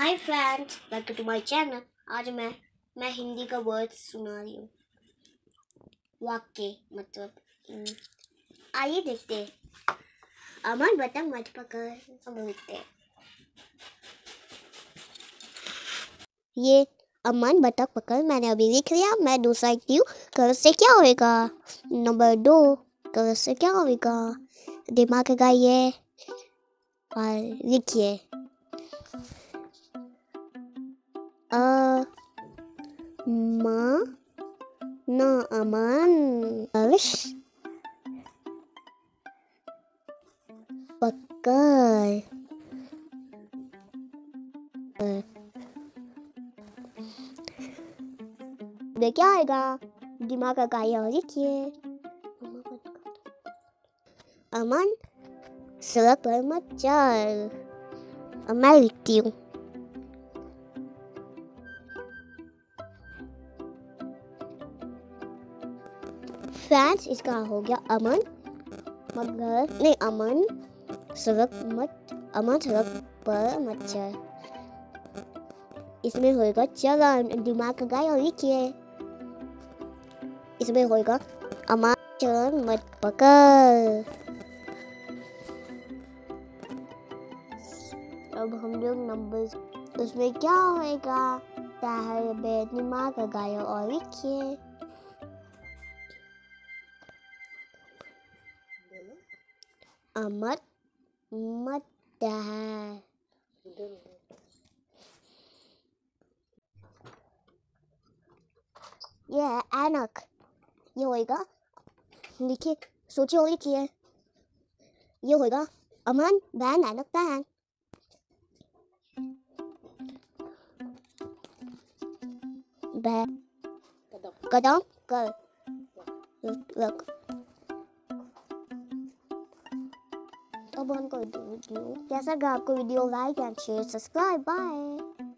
Hi friends welcome to my channel आज मैं मैं हिंदी का वर्ड सुना रही हूँ। वाक्य मतलब हम्म, आइए देखते अमन बता मत पकड़। हैं। ये अमन बतख पकड़। मैंने अभी लिख लिया। मैं दूसरा हूँ। कर से क्या होएगा? नंबर दो। कर से क्या होएगा? दिमाग लगाइए। और लिखिए। म, न अमन अर्श पकड़ ये क्या आएगा? दिमाग का गाय और लिखिए अमन, सड़क पर मत चल। मैं लिखती हूँ। फ्रेंड्स, इसका हो गया अमन। मगर नहीं, अमन। सड़क मत, अमन सड़क पर चल इसमें होएगा चलन दिमाग का गाय और लिखिए इसमें होएगा अमन चलन मत पकड़। अब हम लोग नंबर, उसमें क्या होएगा? ताहर बे दिमाग गाय और लिखिए अमत मत है ये है ऐनक ये होएगा लिखिए सोचिए और लिखिए ये होएगा अमन बैन ऐनक बैन बैन कदम कर लग अब on कर दो वीडियो कैसा लगा आपको video like and share subscribe bye